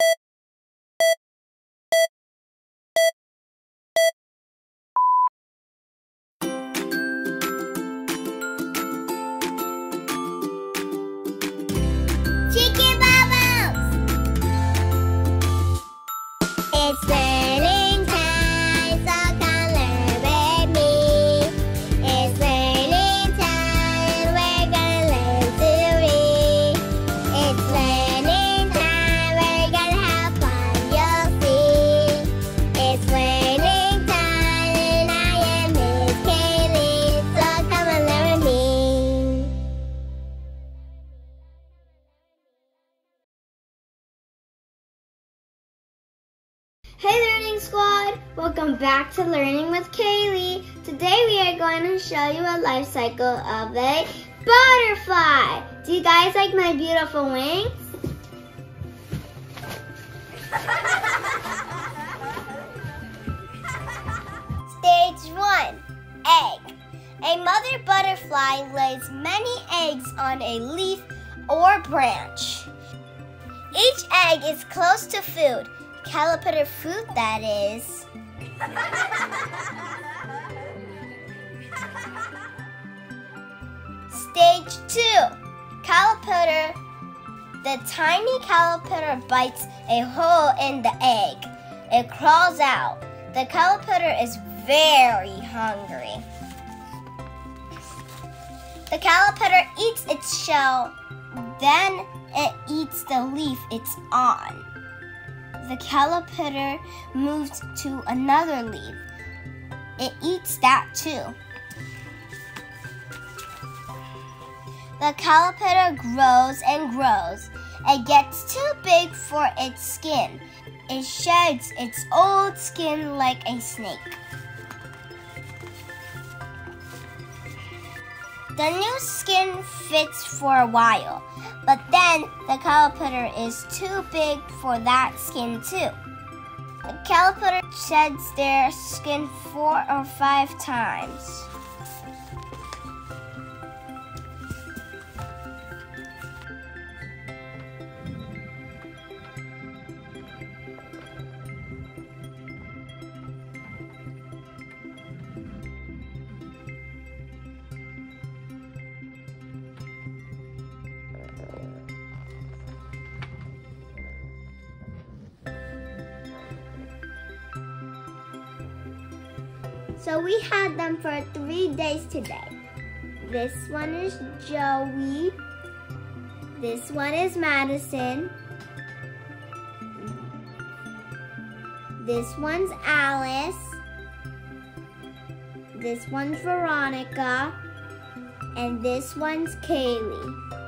え! Welcome back to Learning with Kaylee. Today we are going to show you a life cycle of a butterfly. Do you guys like my beautiful wings? Stage 1 Egg A mother butterfly lays many eggs on a leaf or branch. Each egg is close to food, caterpillar food that is. Stage 2 Caterpillar. The tiny caterpillar bites a hole in the egg. It crawls out. The caterpillar is very hungry. The caterpillar eats its shell, then it eats the leaf it's on. The caterpillar moves to another leaf. It eats that too. The caterpillar grows and grows. It gets too big for its skin. It sheds its old skin like a snake. The new skin fits for a while, but then the caterpillar is too big for that skin too. The caterpillar sheds their skin four or five times. So we had them for three days today. This one is Joey. This one is Madison. This one's Alice. This one's Veronica. And this one's Kaylee.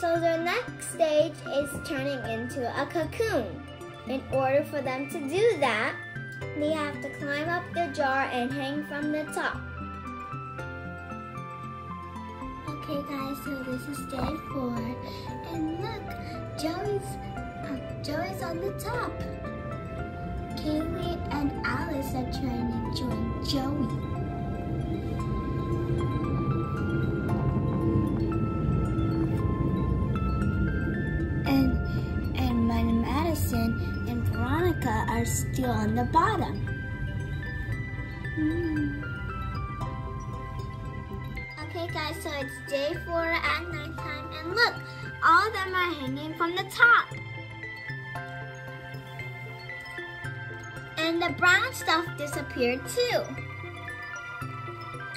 So their next stage is turning into a cocoon. In order for them to do that, they have to climb up the jar and hang from the top. Okay guys, so this is day four. And look, Joey's, uh, Joey's on the top. Kaylee and Alice are trying to join Joey. And, and my Madison are still on the bottom. Hmm. Okay guys, so it's day four at nighttime and look, all of them are hanging from the top. And the brown stuff disappeared too.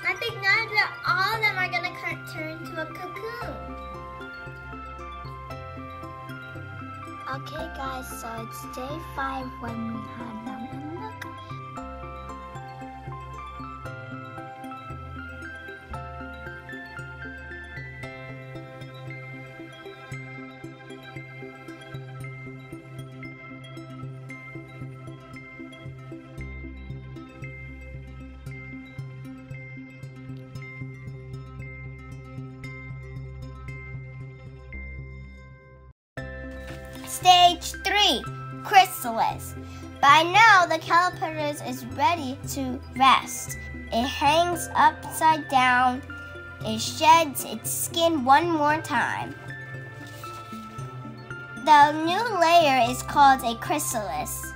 I think now that all of them are gonna turn to a cocoon. Okay guys, so it's day five when we had Stage 3 Chrysalis. By now, the caterpillar is ready to rest. It hangs upside down. It sheds its skin one more time. The new layer is called a chrysalis.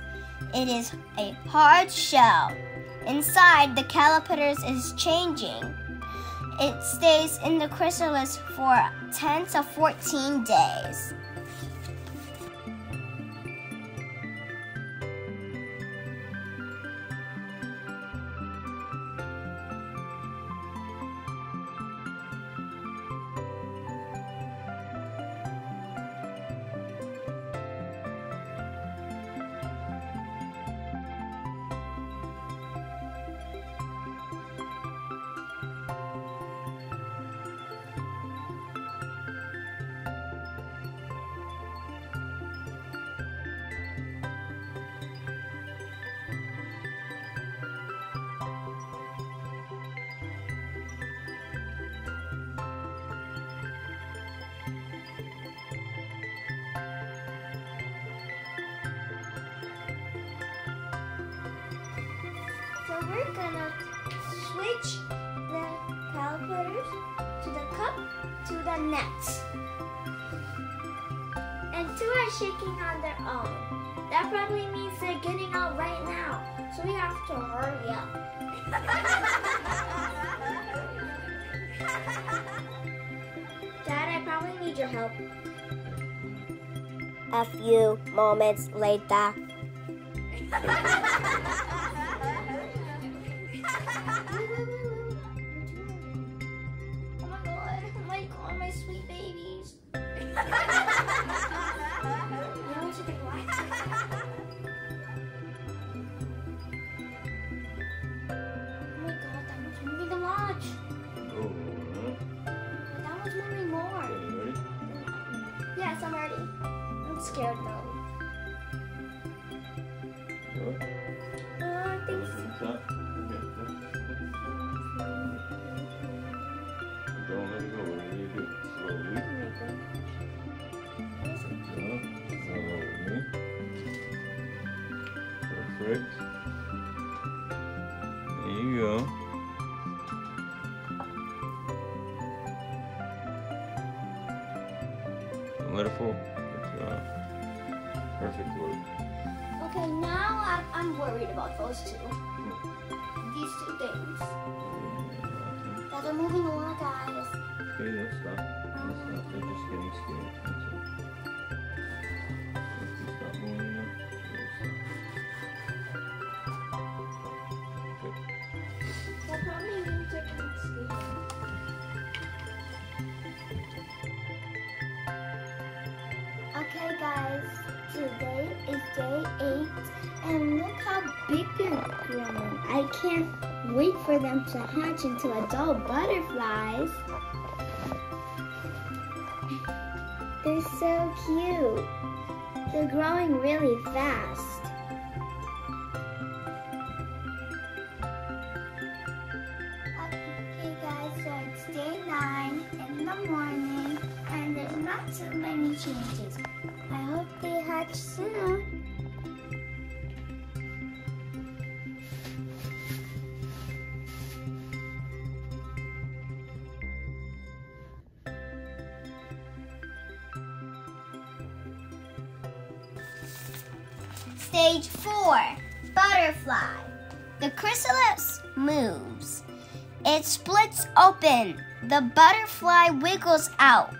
It is a hard shell. Inside, the caterpillar is changing. It stays in the chrysalis for 10 to 14 days. So we're gonna switch the calipers to the cup to the net. And two are shaking on their own. That probably means they're getting out right now. So we have to hurry up. Dad, I probably need your help. A few moments later. Don't let it fall. Good job. Perfect work. Okay, now I'm, I'm worried about those two. Hmm. These two things. That are moving a lot, guys. Okay, they'll stop. They'll stop. They're just getting scared. I can't wait for them to hatch into adult butterflies. They're so cute. They're growing really fast. Stage four, butterfly. The chrysalis moves. It splits open. The butterfly wiggles out.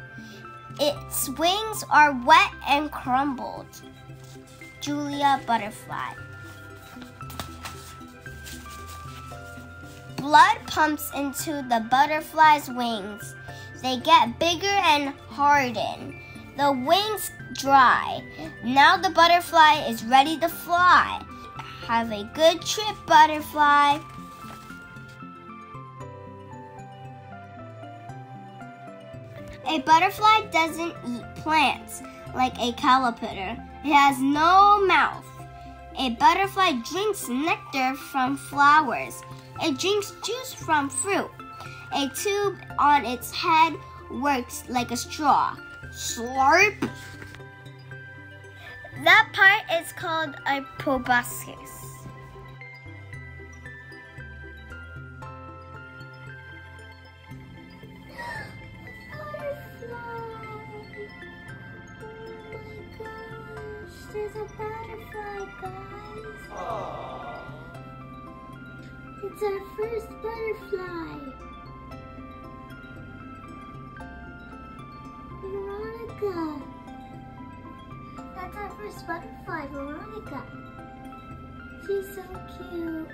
Its wings are wet and crumbled. Julia Butterfly. Blood pumps into the butterfly's wings. They get bigger and harden. The wings dry. Now the butterfly is ready to fly. Have a good trip, butterfly. A butterfly doesn't eat plants like a caterpillar. It has no mouth. A butterfly drinks nectar from flowers. It drinks juice from fruit. A tube on its head works like a straw. Slurp. That part is called a proboscis. Butterfly. Oh my there's a butterfly, guys. It's our first butterfly. Butterfly, Veronica. She's so cute.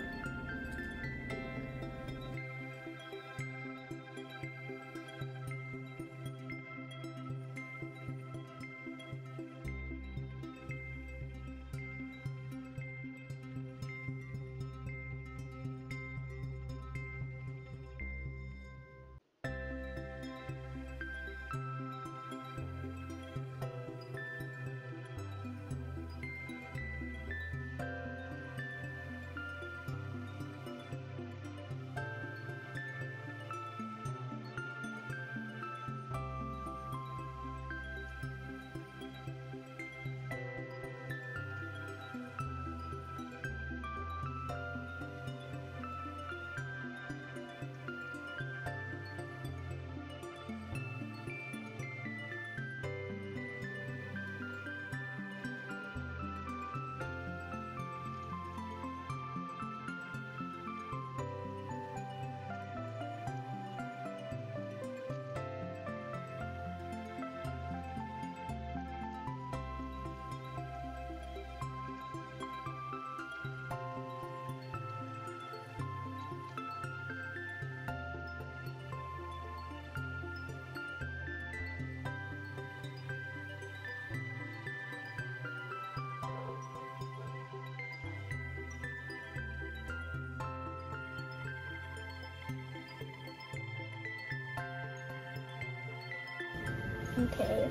Okay.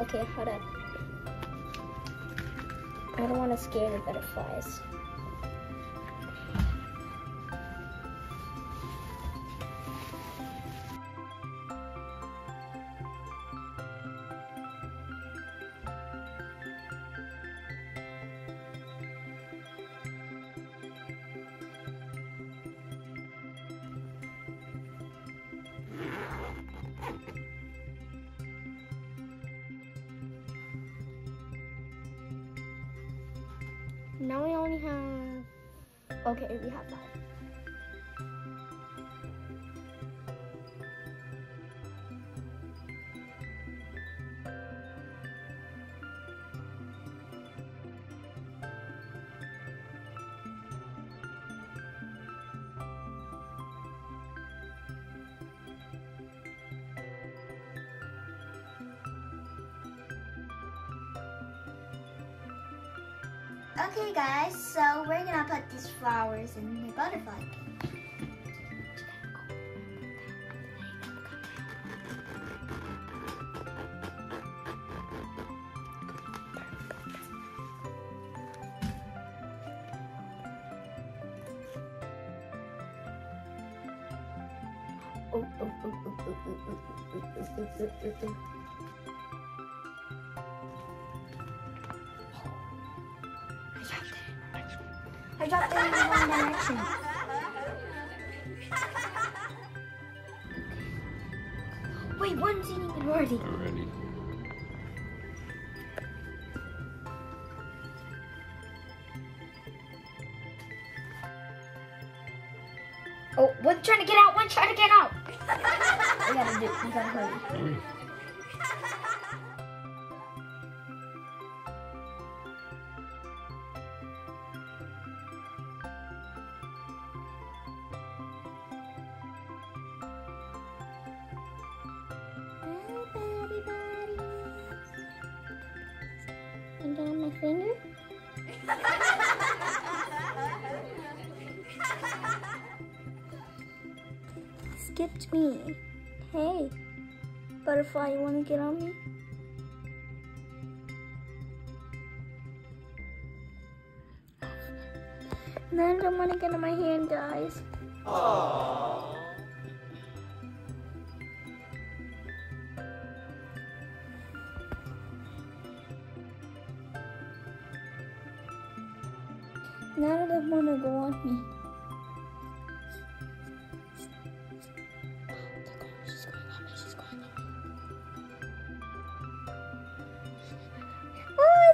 Okay, hold up. I don't want to scare the butterflies. Now we only have. Okay, we have five. Okay guys, so we're gonna put these flowers in the butterfly. Wait, one's eating it already. Already. Oh, one's trying to get out, one's trying to get out. we gotta do, we gotta hurry. Hurry. And get on my finger. Skipped me. Hey, butterfly, you want to get on me? Then don't want to get on my hand, guys. None of them want to go on me. She's going on me. She's going on me.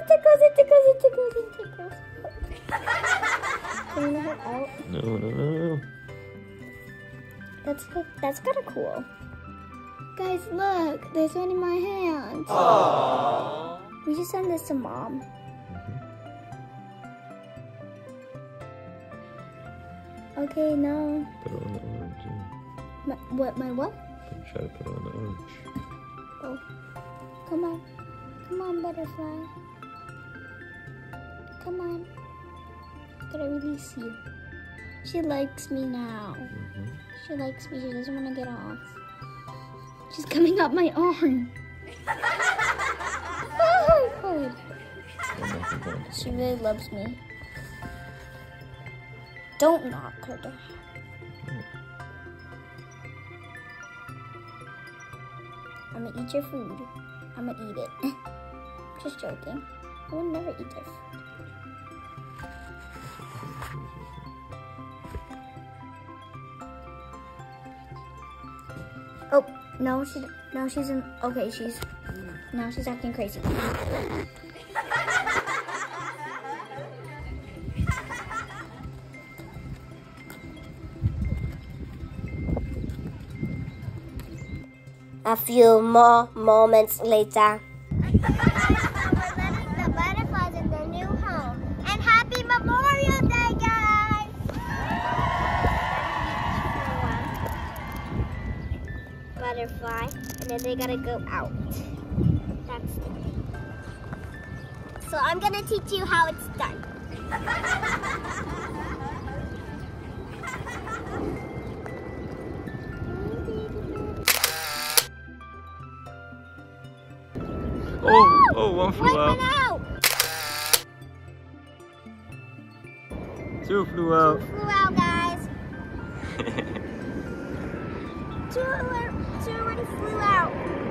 tickles, it tickles, it tickles, it tickles. Can you let out? No, no, no, no. That's that's kind of cool. Guys, look, there's one in my hand. We should send this to mom. Okay, no. Put it on the orange. Yeah. My, what? My what? Try to put it on the orange. Oh, come on, come on, butterfly. Come on. Gotta release you. She likes me now. Mm-hmm. She likes me. She doesn't want to get off. She's coming up my arm. oh, God. She really loves me. Don't knock her down. I'm gonna eat your food. I'm gonna eat it. Just joking. I would never eat their food. Oh, no, she, no, she's in, okay, she's, now she's acting crazy. A few more moments later. Butterfly, and then they gotta go out. That's So I'm gonna teach you how it's done. Oh, one flew One out. out! Two flew out. Flew out, guys. Two, two already flew out.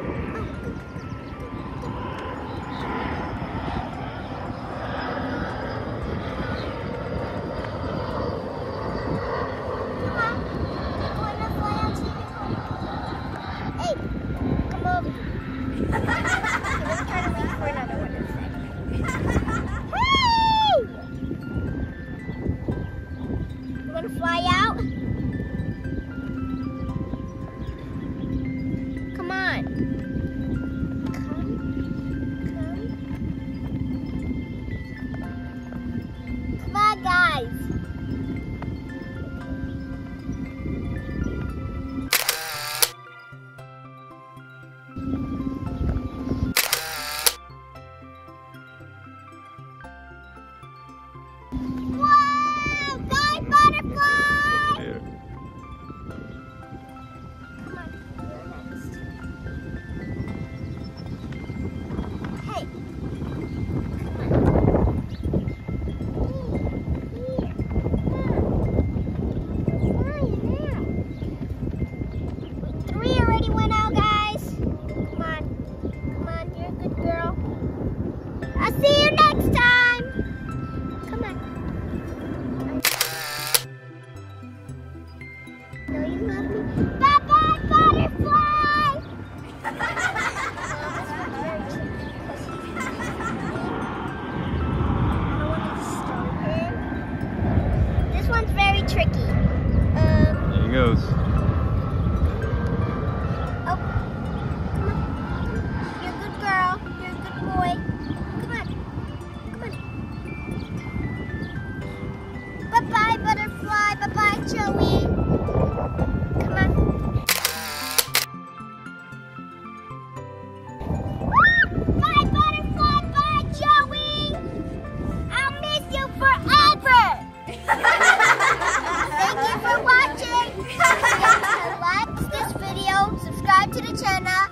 like this video, subscribe to the channel,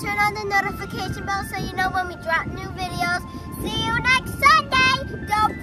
turn on the notification bell so you know when we drop new videos. See you next Sunday. Don't